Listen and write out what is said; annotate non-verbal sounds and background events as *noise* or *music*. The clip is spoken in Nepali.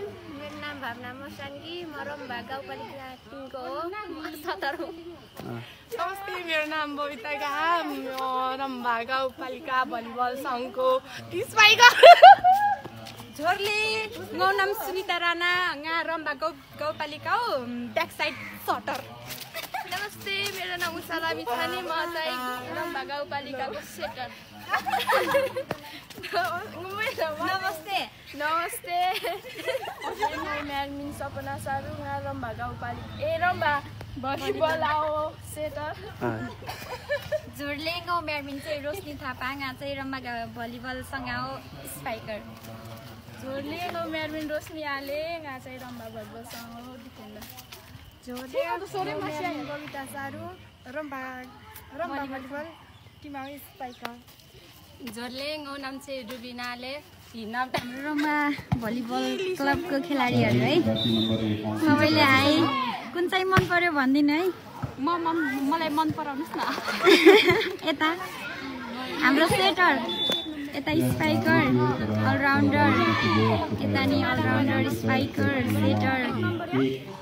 मेरो नाम भावना मसाङ्गी म रम्भा गाउँपालिका तिनको हो नमस्ते मेरो नाम बबिता घाम रम्भा गाउँपालिका भलिबल सङ्घको स्पाइकर झोरले म नाम सुनिता राणा यहाँ रम्बा गाउँ गाउँपालिका हो ब्याक साइड सटर नमस्ते मेरो नाम उषा लामी म चाहिँ रम्भा गाउँपालिकाको सेटर नमस्ते नमस्ते म म्याडमिन सपना सारू यहाँ रम्भा गाउँपालिका ए रम्भा भलिबल आओ सेटर झोरले गाउँ ब्याडमिन चाहिँ रोशनी थापा यहाँ चाहिँ रम्बा गाउँ भलिबलसँग हो स्पाइकर झोरले गाउँ म्याडमिन रोशनी आले यहाँ चाहिँ रम्भा भलिबलसँग हो डिफेन्डर झोरले गाउँ बबिता सारू रम्भा रम्भा भलिबल टिममा स्पाइकर झोरले गाउँ नाम चाहिँ रुबिनाले हाम्रोमा भलिबल क्लबको खेलाडीहरू है? सबैले आए। कुन चाहिँ मन पर्यो भनिदिनु है? म मन मलाई मन पराउनुहोस् न। *laughs* यता। हाम्रो सेटर यता स्पाइकर अलराउन्डर। यता नि अलराउन्डर स्पाइकर सेटर।